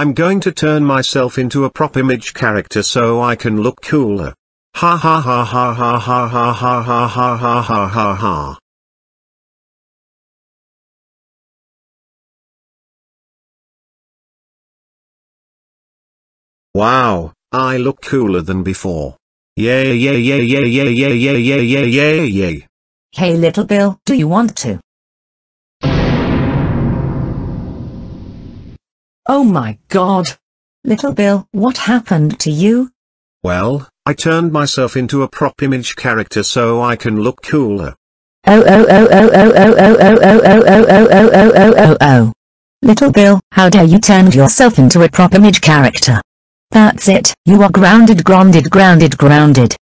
I'm going to turn myself into a prop image character so I can look cooler. Ha ha ha ha ha ha ha ha ha ha ha ha ha ha. Wow, I look cooler than before. Yay yay yay yay yay yay yay yay yay yay. Hey little Bill, do you want to? Oh my god. Little Bill, what happened to you? Well, I turned myself into a prop image character so I can look cooler. Oh oh oh oh oh oh oh oh oh oh oh oh oh oh oh oh oh. Little Bill, how dare you turn yourself into a prop image character? That's it, you are grounded grounded grounded grounded.